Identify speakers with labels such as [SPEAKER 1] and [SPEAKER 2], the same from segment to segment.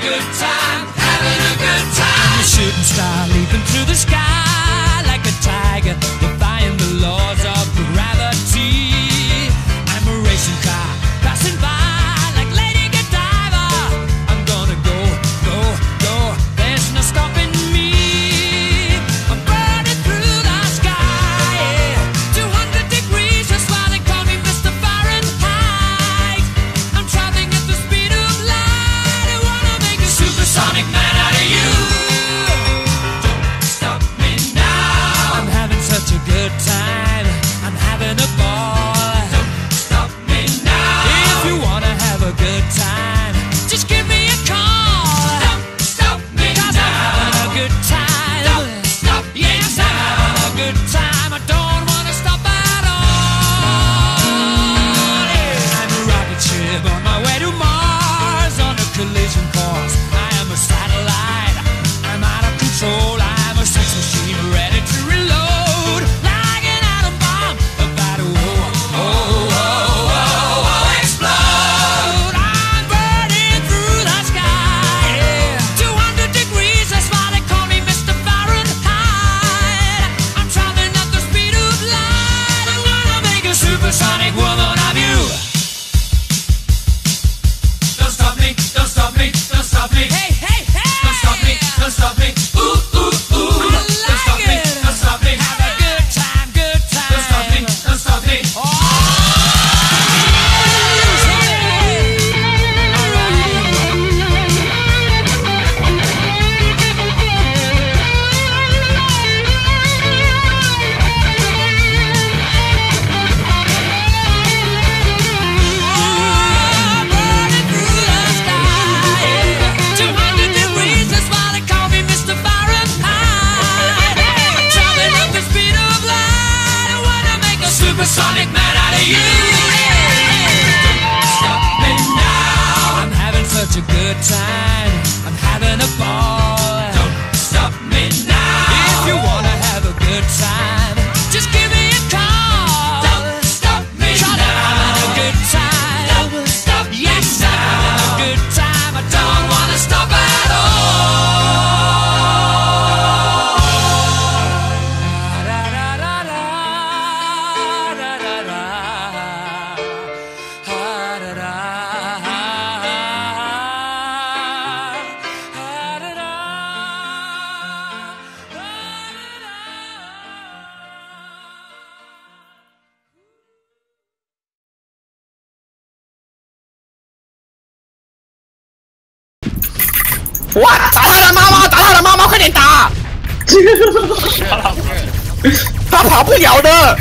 [SPEAKER 1] good time, having a good time. Shooting star leaping through the sky. supersonic man out of you.
[SPEAKER 2] 哇打他的妈妈打他的妈妈快点打！他跑不了的。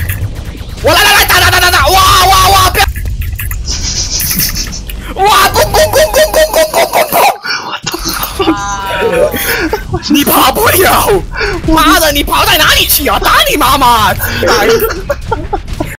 [SPEAKER 2] 我来来来打打打打打。哇哇哇不要。哇公公公公公公公公我操你跑不了。妈的你跑在哪里去啊？打你妈妈。你